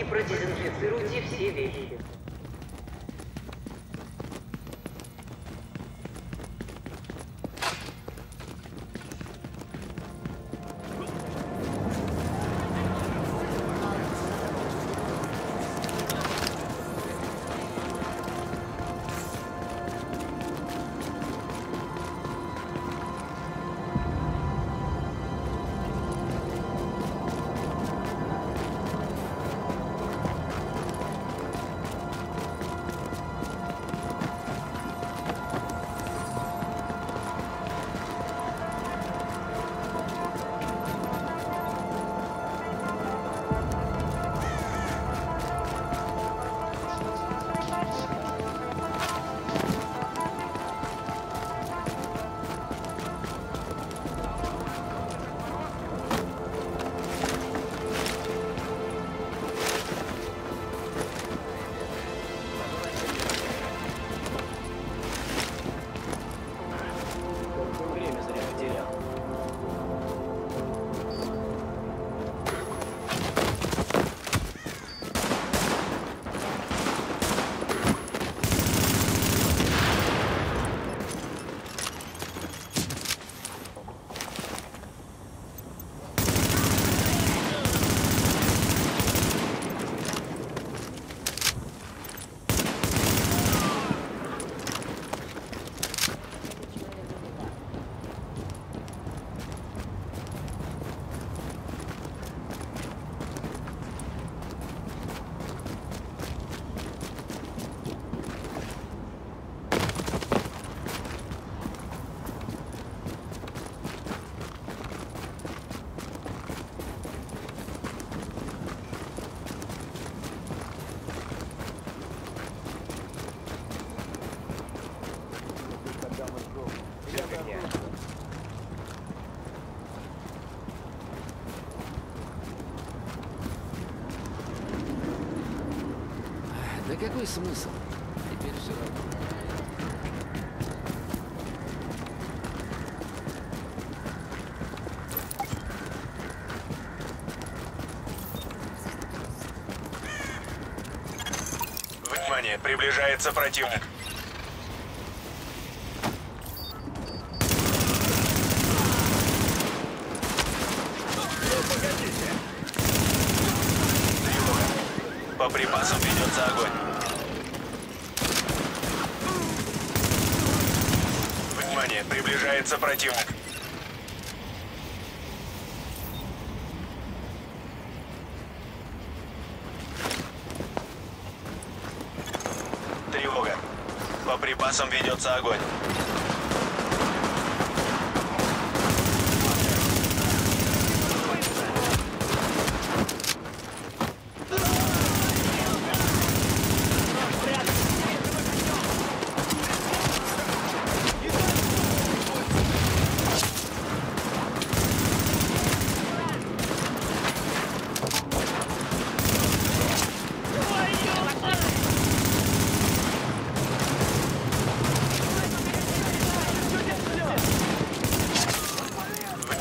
И продезинфицируйте все вещи. Какой смысл? Теперь все равно. Внимание, приближается противник. Тревога. По припасам ведется огонь. Внимание, приближается противник. Тревога. По припасам ведется огонь.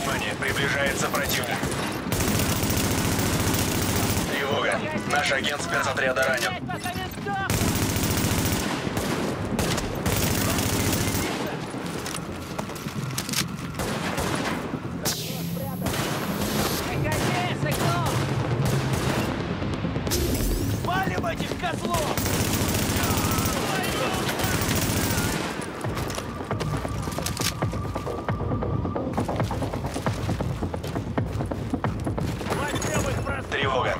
Внимание, приближается противник. Тревога. Наш агент спецотряда ранен. Валим этих козлов! Возьмем их просто! Тревога.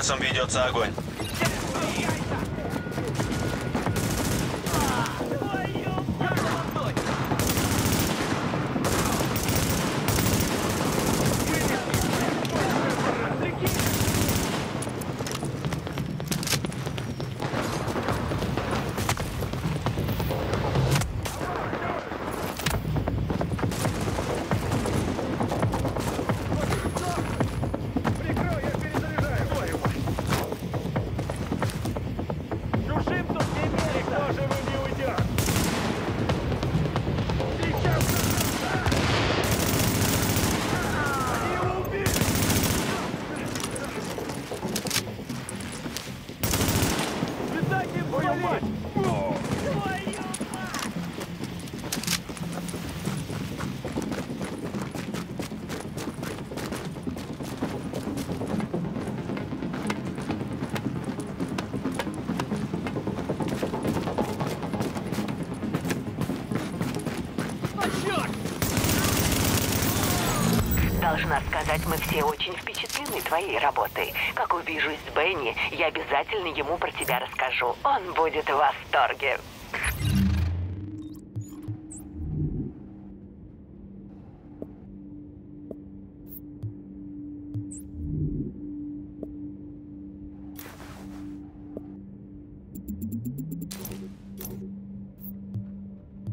По припасам ведется огонь. Все очень впечатлены твоей работой. Как увижусь с Бенни, я обязательно ему про тебя расскажу. Он будет в восторге.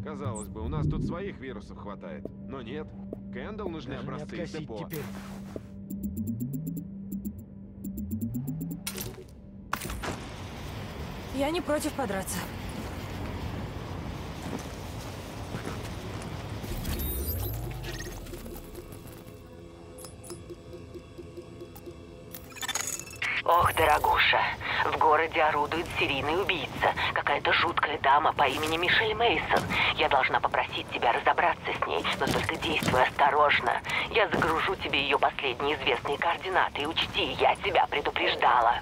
Казалось бы, у нас тут своих вирусов хватает. Но нет. Кэндалл нужны Даже образцы из депо. теперь. Я не против подраться. Ох, дорогуша, в городе орудует серийный убийца. Какая-то жуткая дама по имени Мишель Мейсон. Я должна попросить тебя разобраться с ней, но только действуй осторожно. Я загружу тебе ее последние известные координаты. И учти, я тебя предупреждала.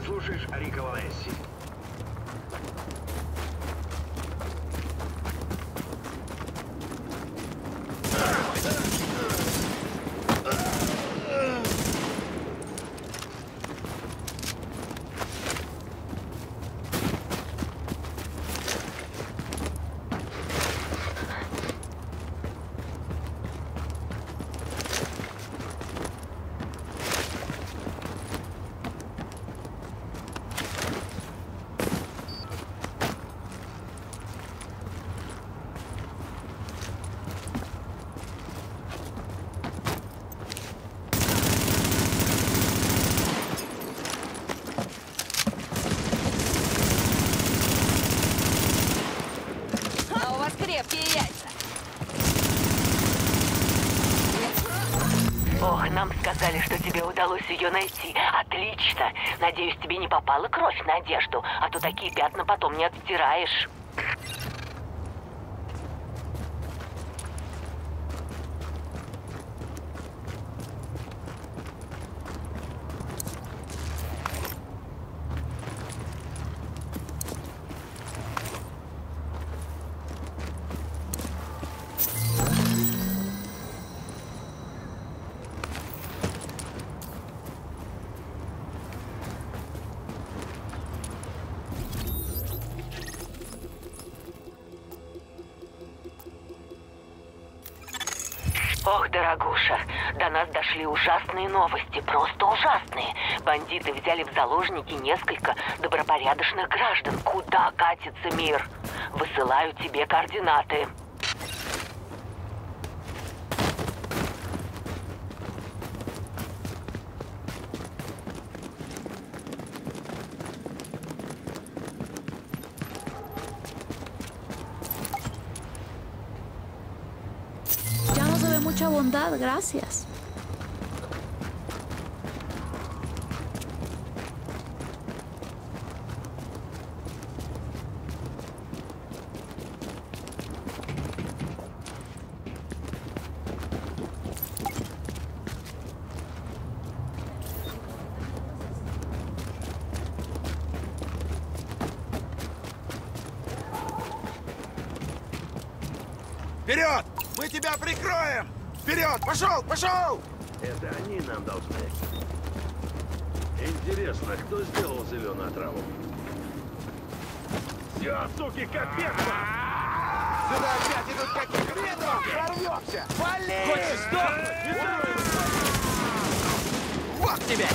Слушаешь Рика Валенси. Удалось ее найти. Отлично. Надеюсь, тебе не попала кровь на одежду, а то такие пятна потом не отстираешь. Ох, дорогуша, до нас дошли ужасные новости, просто ужасные. Бандиты взяли в заложники несколько добропорядочных граждан. Куда катится мир? Высылаю тебе координаты. Gracias. Вперед! Мы тебя прикроем! Вперед! Пошел! Пошел! Это они нам должны. Интересно, кто сделал зеленую траву? Все, суки, бегство! Сюда опять идут какие хренов! Прорвемся! Вали! Хочешь сдохнуть? Вот тебе!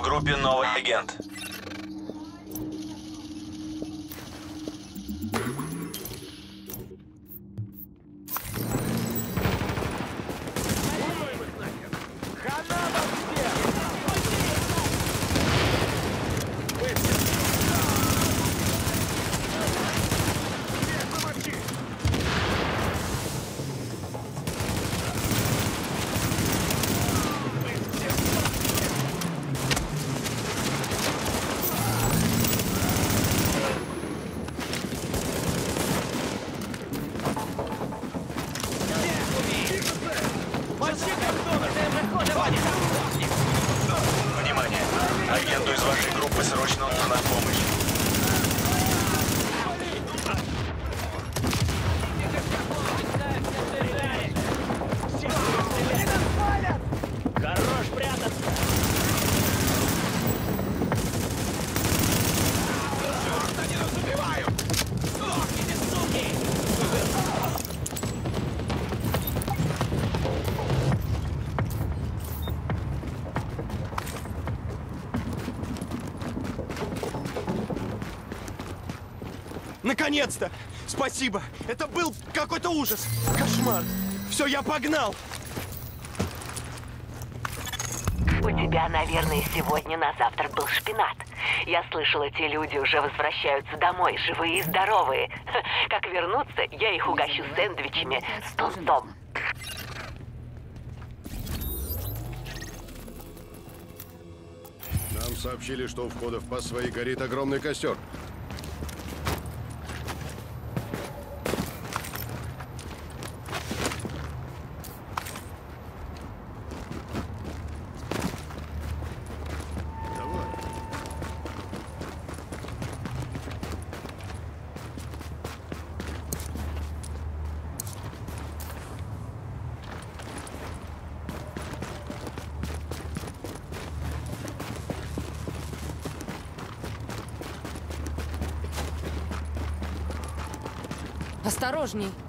В группе новый агент. Наконец-то! Спасибо! Это был какой-то ужас! Кошмар! Все, я погнал! У тебя, наверное, сегодня на завтрак был шпинат. Я слышала, эти люди уже возвращаются домой, живые и здоровые. Как вернутся, я их угощу сэндвичами с тостом. Нам сообщили, что у входа в Пасвей горит огромный костер. Осторожней.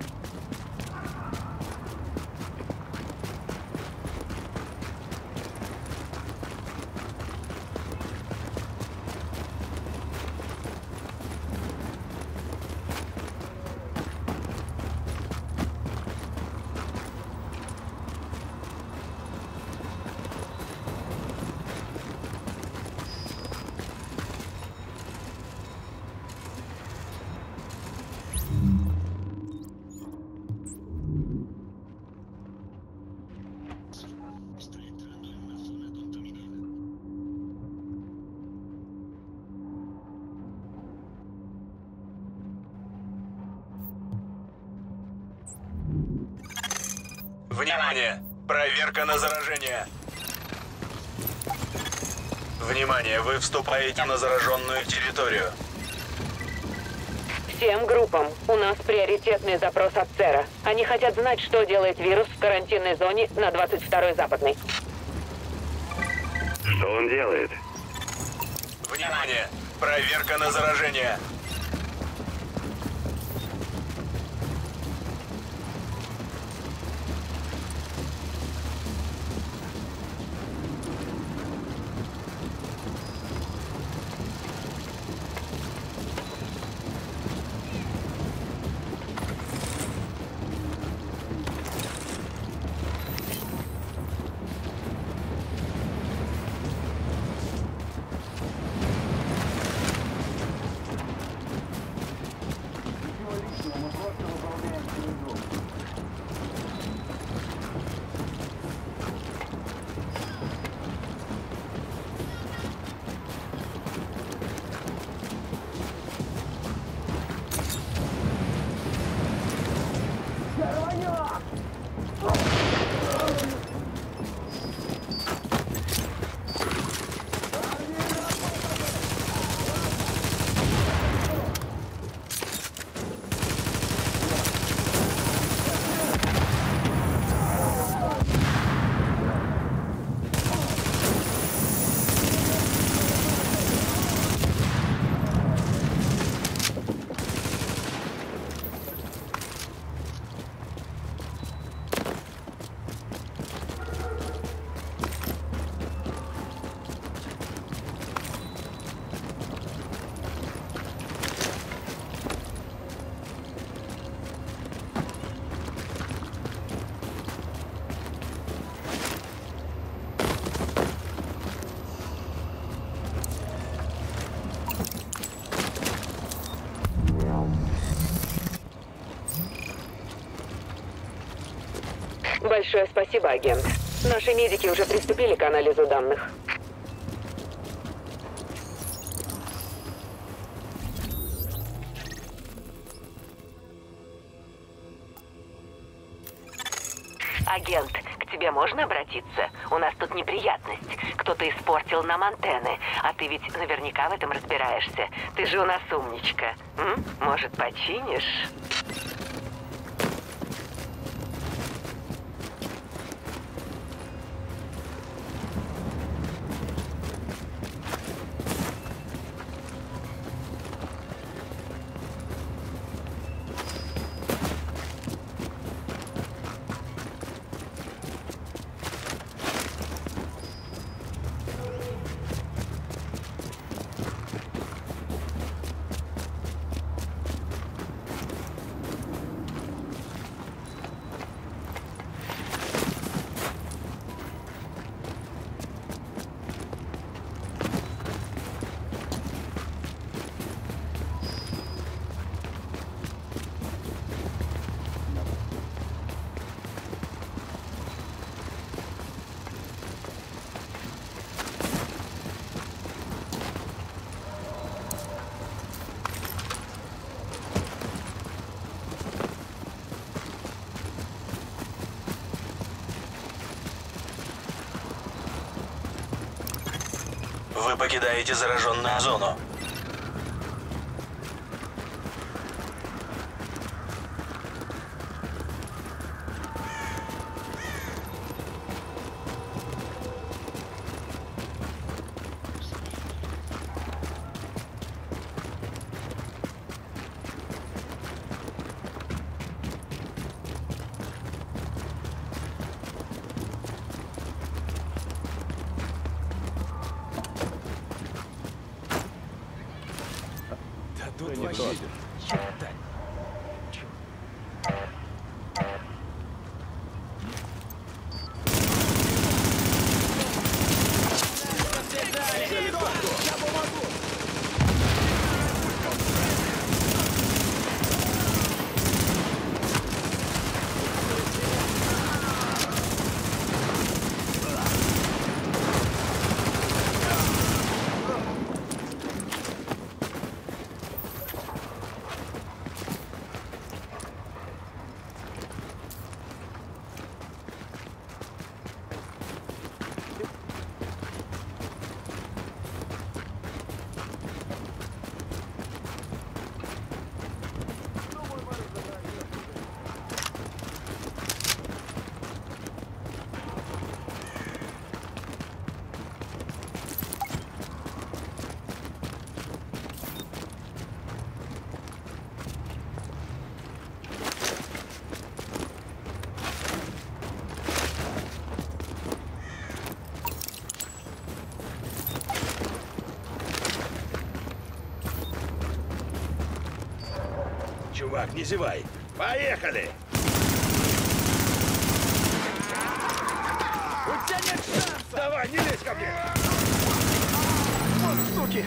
Внимание! Проверка на заражение. Внимание, вы вступаете на зараженную территорию. Всем группам. У нас приоритетный запрос от ЦЕРа. Они хотят знать, что делает вирус в карантинной зоне на 22-й западной. Что он делает? Внимание! Проверка на заражение. Большое спасибо, агент. Наши медики уже приступили к анализу данных. Агент, к тебе можно обратиться? У нас тут неприятность. Кто-то испортил нам антенны, а ты ведь наверняка в этом разбираешься. Ты же у нас умничка. М? Может, починишь? Покидаете зараженную зону. Чувак, не зевай. Поехали! У тебя нет шанса! Давай, не лезь ко мне! Вот суки!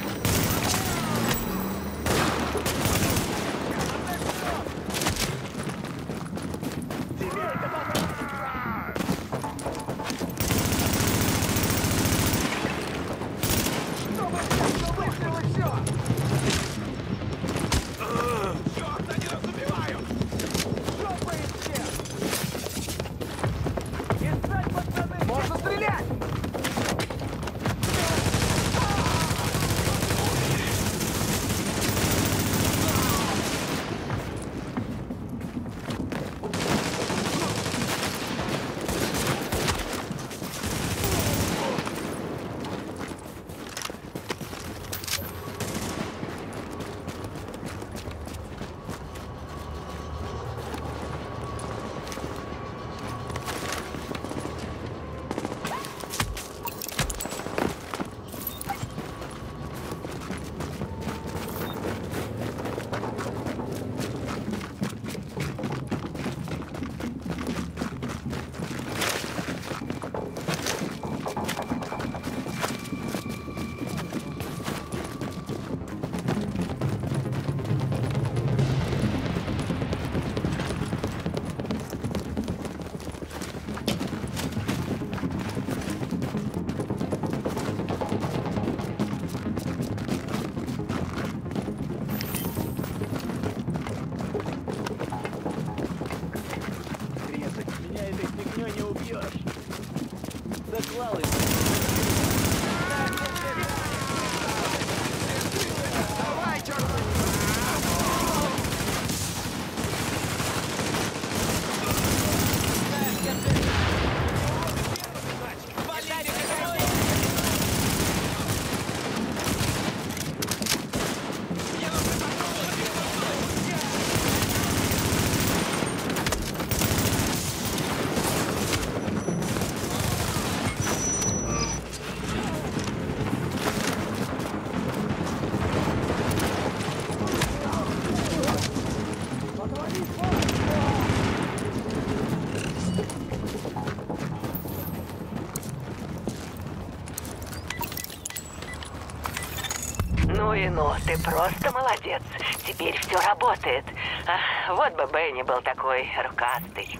И ну, ты просто молодец. Теперь все работает. Ах, вот бы Бенни был такой рукастый.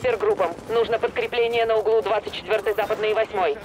Опергруппам. Нужно подкрепление на углу 24 западной и 8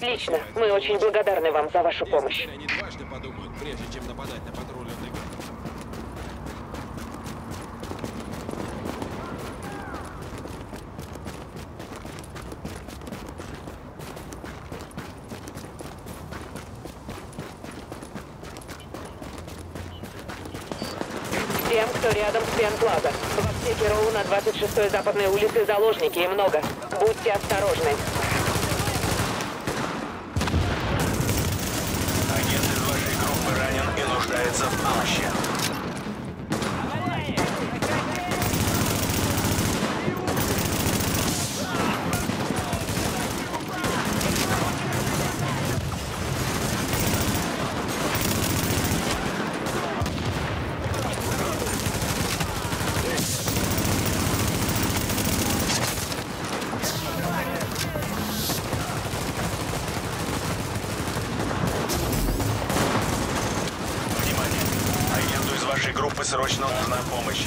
Отлично. Мы очень благодарны вам за вашу помощь. Они дважды подумают, прежде чем нападать на патрульный. Всем, кто рядом с Пенплаза. В аптеке Роу на 26-й западной улице заложники и много. Будьте осторожны. Агент из вашей группы ранен и нуждается в помощи. Внимание! Агенту из вашей группы срочно нужна помощь.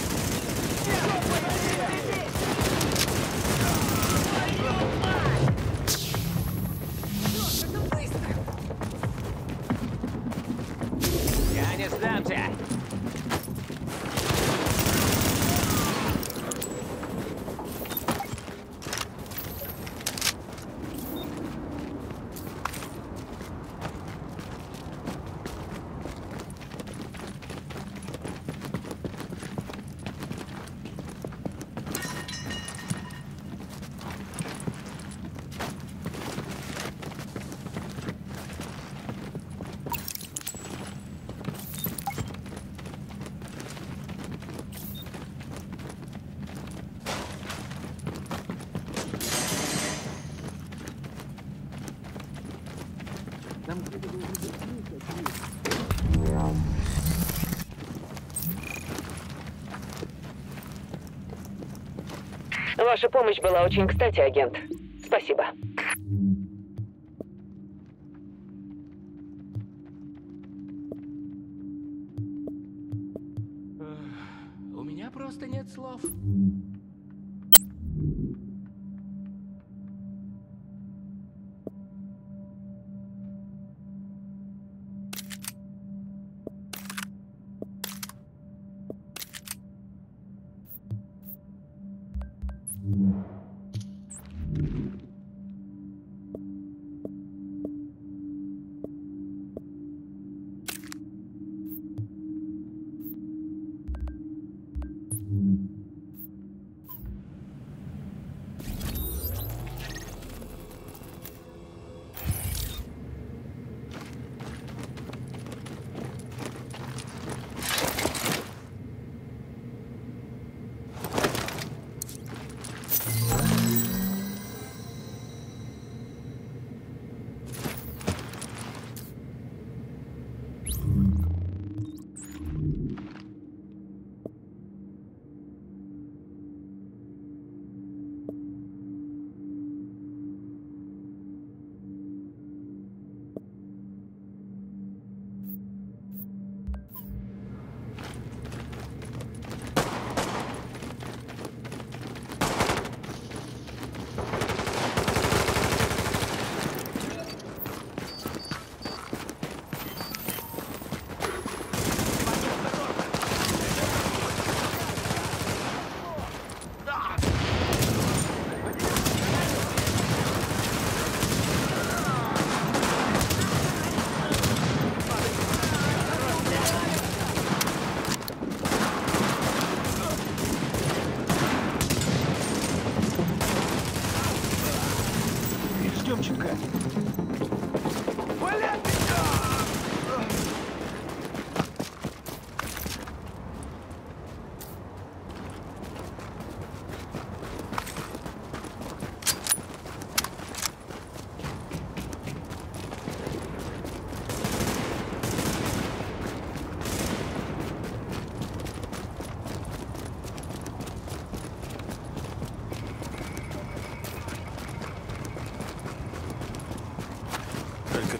Ваша помощь была очень кстати, агент. Спасибо.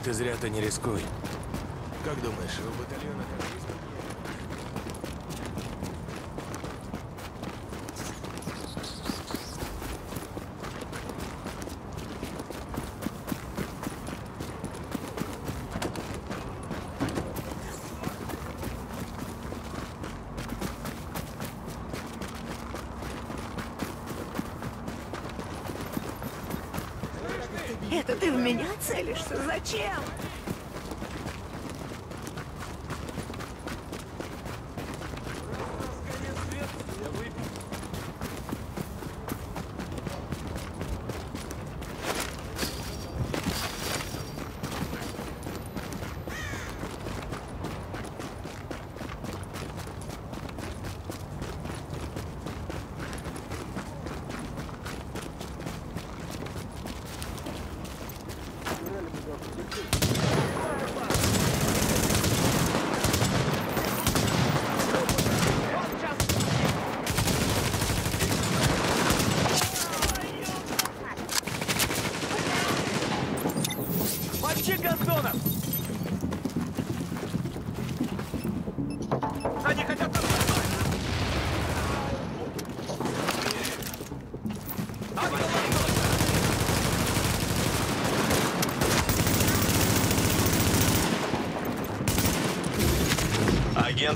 Ты зря-то не рискуй. Как думаешь, у батальона Shield!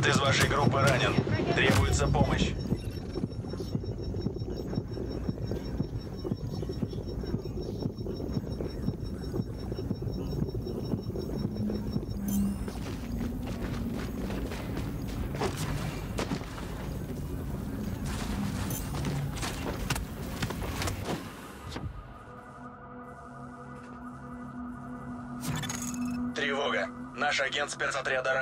Агент из вашей группы ранен. Требуется помощь. Наш агент спецотряда.